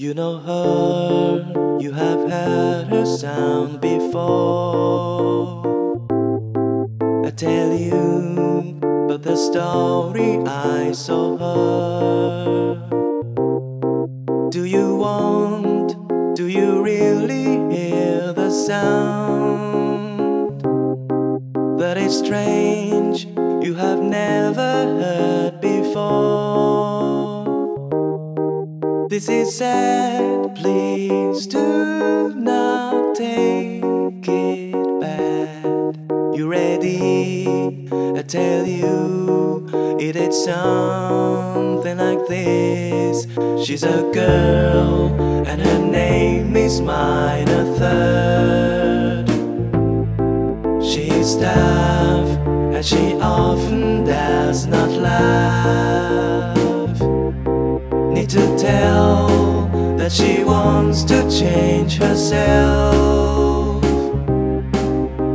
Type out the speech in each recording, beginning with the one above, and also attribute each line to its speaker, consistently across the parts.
Speaker 1: You know her, you have heard her sound before. I tell you but the story I saw her. Do you want, do you really hear the sound? That is strange, you have never heard This is sad, please do not take it bad. You ready? I tell you, it is something like this. She's a girl, and her name is Minor Third. She's tough, and she often does not laugh to tell that she wants to change herself.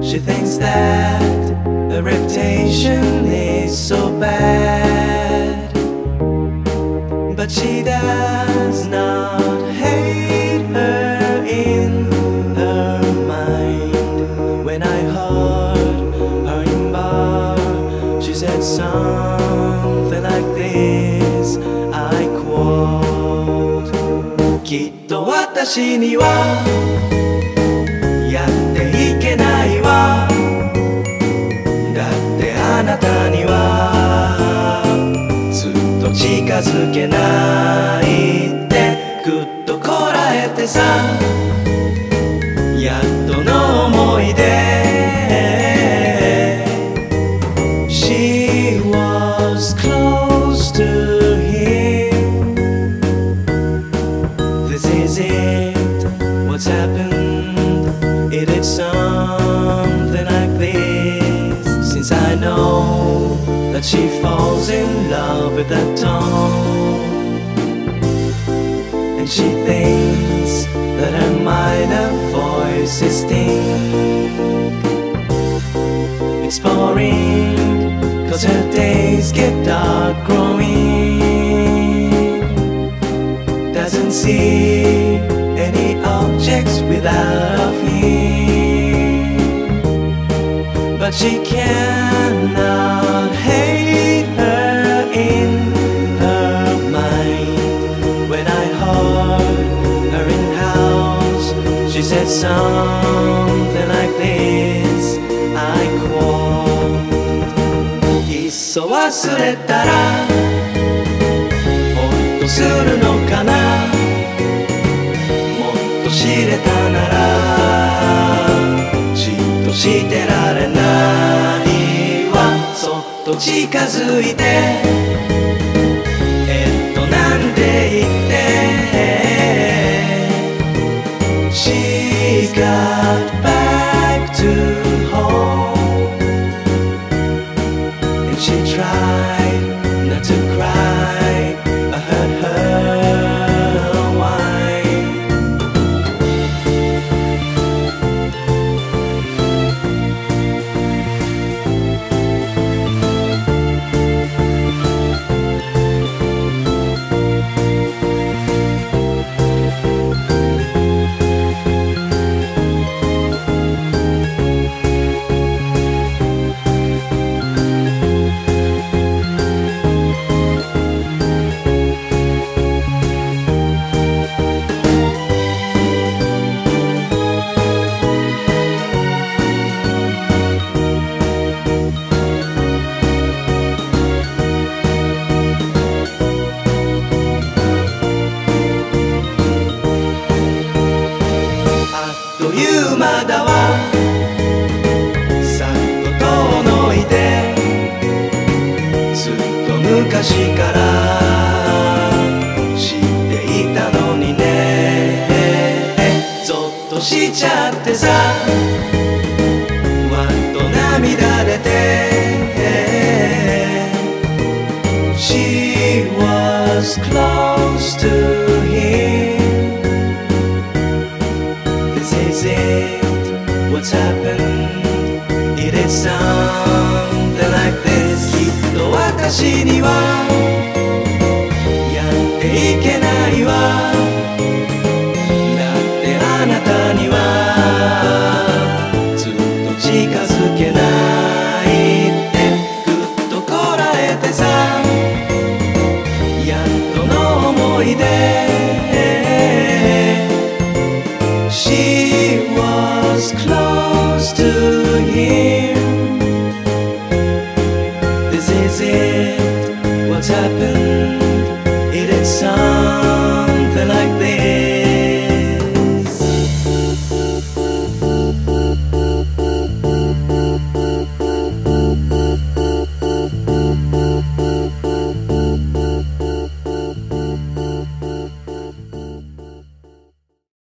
Speaker 1: She thinks that her reputation is so bad, but she does not hate her in her mind. When I heard her in bar, she said something 私にはやっていけないわ。だってあなたにはずっと近づけないってぐっとこらえてさ。やっ I know that she falls in love with that tone. And she thinks that her minor voice is sting It's boring, cause her days get dark growing. Doesn't see any objects without She cannot hate her in her mind When I heard her in house She said something like this I quote いっそ忘れたらほっとするのかなもっと知れたならじっとしてと近づいてえっとなんて言って She got back to home and she tried しちゃってさわっと涙出て She was close to him This is it, what's happened? It is something like this きっと私にはやっていけない here. This is it. What's happened?